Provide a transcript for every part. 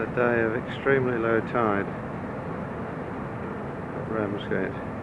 A day of extremely low tide at Ramsgate.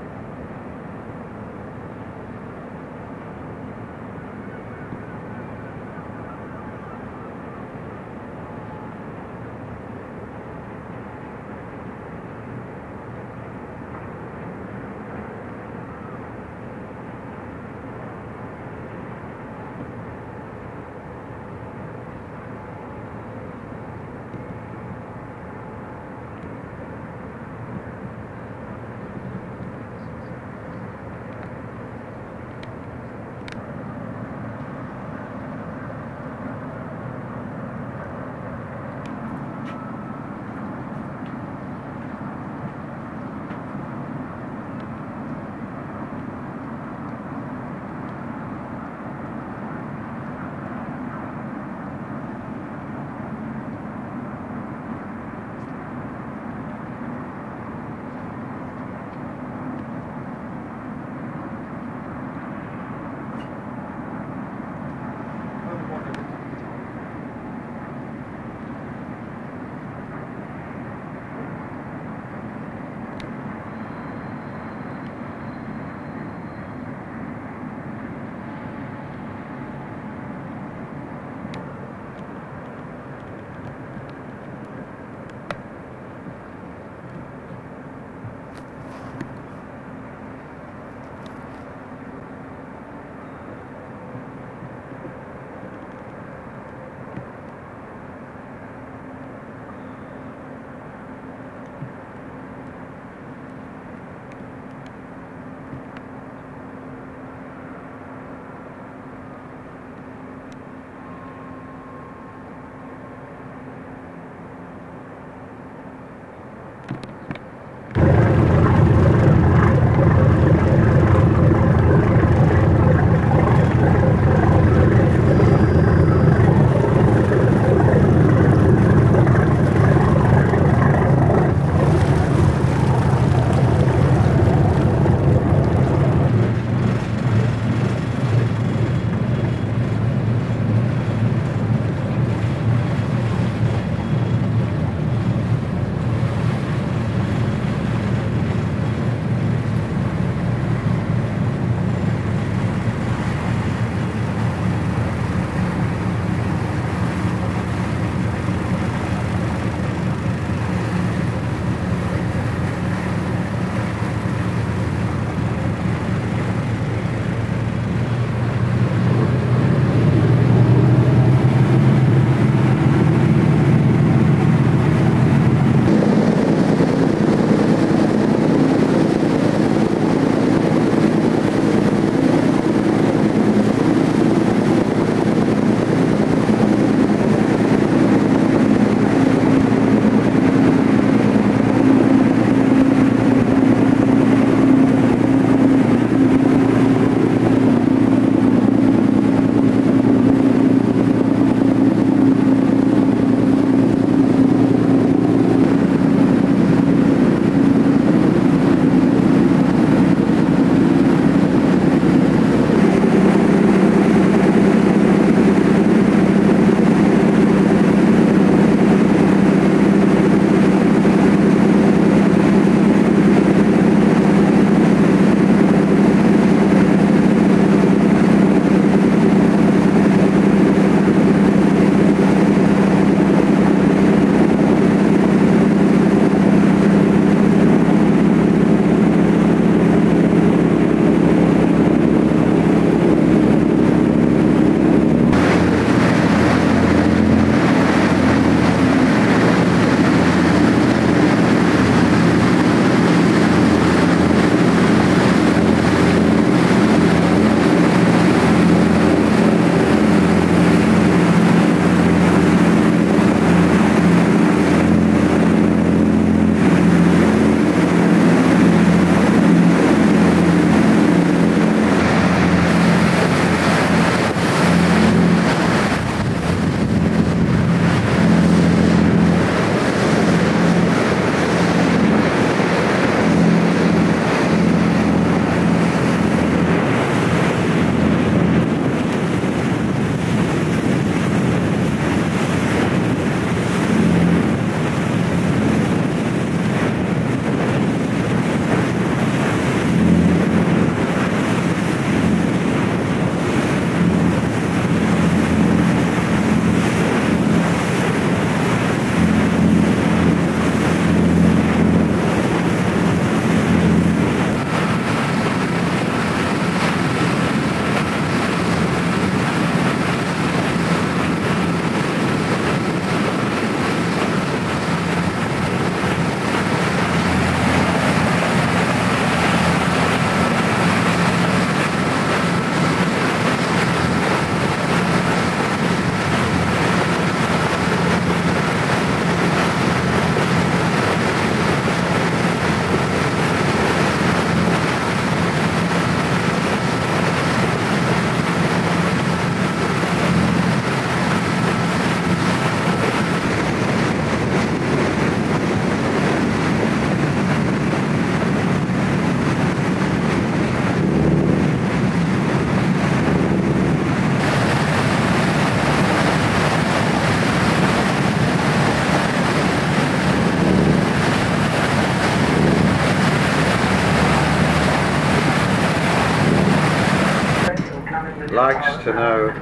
likes to know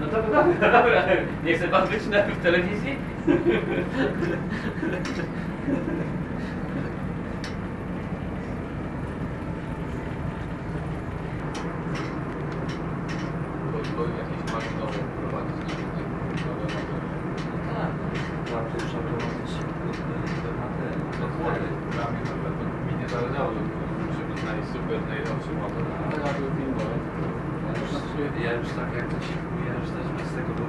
No to no, no, dobra, dobra. Nie chce pan być na, w telewizji? jednej roczy mogę. Ja już tak jak to się bujesz też bez tego, bo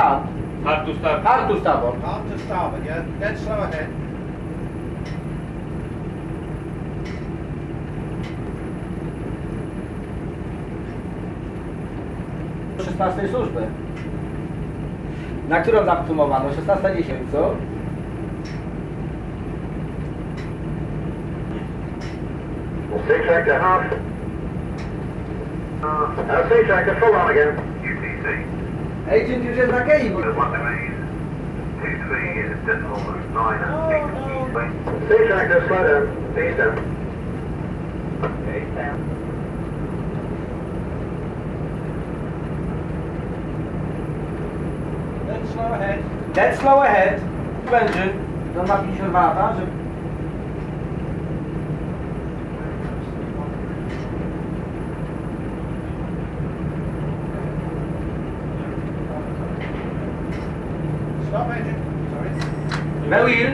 Tak. Hard. Hard to starboard. Hard to starboard. Hard to starboard, yeah. Dead slow ahead. szesnastej służby. Na którą zaktymowano? 16.10, co? Six actor half. Uh, six actor full on again. UTC. Eight inches in the game. One degrees, two three is decimal nine and oh, six. Station slow down. Please down. Okay, down. Dead slow ahead. Dead slow ahead. Engine. do napisu about that. Sorry. Will.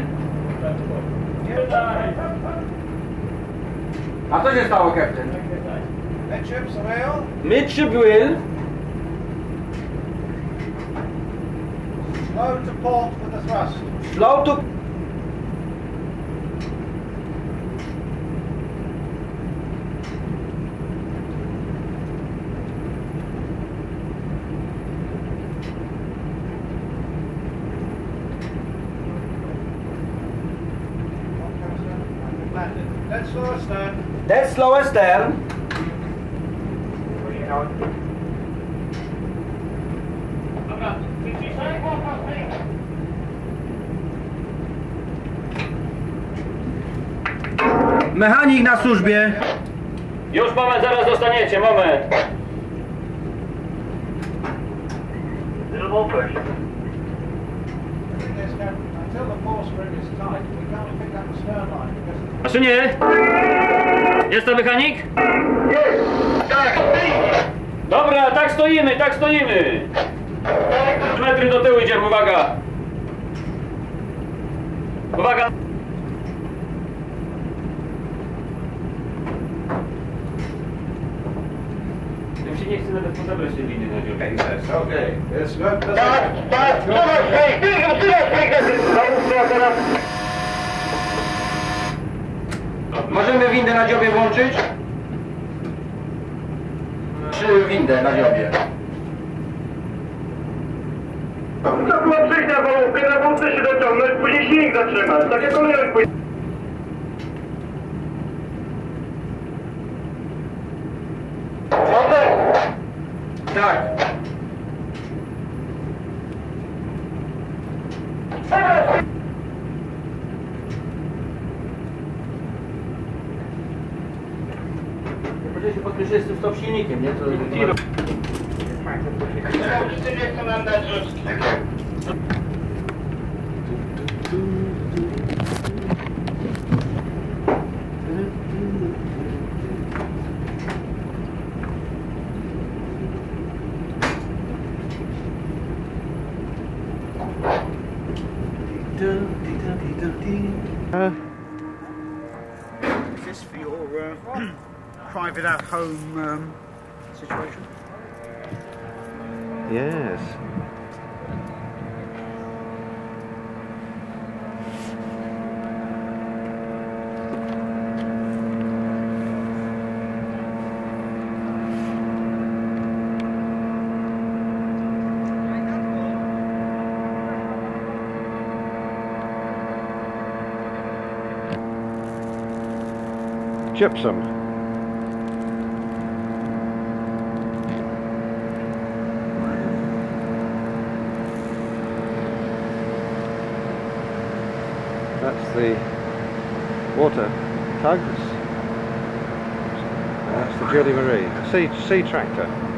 A co się stało, Captain? Midship, surveil. Midship Will. Slow to port with the thrust. Slow to... Dead slow astern. Mechanik na służbie. Już moment, zaraz dostaniecie, moment. Little more push. Until the force ring is tight, Maszynie? Jest to mechanik? Dobra, tak stoimy, tak stoimy. Metry do tyłu idziemy, uwaga. Uwaga. Tym się nie chce nawet podebrać tej liny na dziobie. Okej, jest go. Możemy windę na dziobie włączyć? Czy windę na dziobie? To było przyjść na połówkę, na wódce się dociągnąć, później silnik zatrzymać. Tak jak kolejny pójdzie. Tak. Może się podpisze z tym stop silnikiem, nie? To... Uh, Is this for your uh, private at home um, situation? yes. Gypsum. That's the water tugs. That's the Julie Marie, sea, sea tractor.